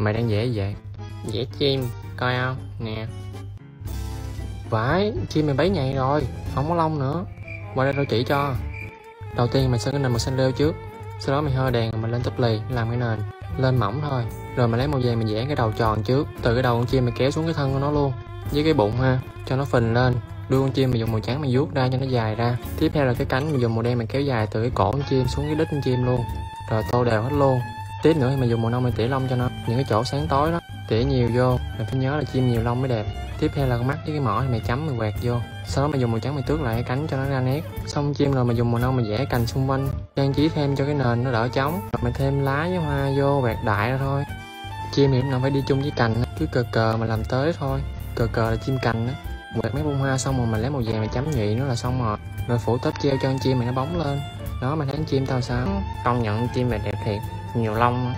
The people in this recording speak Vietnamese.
Mày đang vẽ gì vậy? Vẽ chim, coi không? Nè. Vãi, chim mày bấy nhầy rồi Không có lông nữa. Qua đây tao chỉ cho. Đầu tiên mày sơn cái nền màu xanh leo trước. Sau đó mày hơi đèn rồi mày lên tóc lì làm cái nền Lên mỏng thôi. Rồi mày lấy màu vàng mày vẽ cái đầu tròn trước. Từ cái đầu con chim mày kéo xuống cái thân của nó luôn Với cái bụng ha Cho nó phình lên. Đuôi con chim mày dùng màu trắng mày vuốt ra cho nó dài ra. Tiếp theo là cái cánh mày dùng màu đen mày kéo dài từ cái cổ con chim xuống cái đít con chim luôn. Rồi tô đều hết luôn tiếp nữa thì mày dùng màu nâu mình tỉa lông cho nó. Những cái chỗ sáng tối đó tỉa nhiều vô, mày phải nhớ là chim nhiều lông mới đẹp. Tiếp theo là con mắt với cái mỏ thì mày chấm mày quẹt vô. Sau đó mày dùng màu trắng mày tước lại cái cánh cho nó ra nét. Xong chim rồi mày dùng màu nâu mày vẽ cành xung quanh. Trang trí thêm cho cái nền nó đỡ trống. Rồi mày thêm lá với hoa vô quẹt đại ra thôi. Chim thì cũng nào phải đi chung với cành cứ cờ cờ mà làm tới thôi. Cờ cờ là chim cành đó quẹt mấy bông hoa xong rồi mình lấy màu vàng mày chấm nhụy nó là xong rồi. Rồi phủ tớp treo cho con chim mày nó bóng lên. Đó, mày thấy con chim tao sao? Công nhận chim mày đẹp thiệt nhiều lông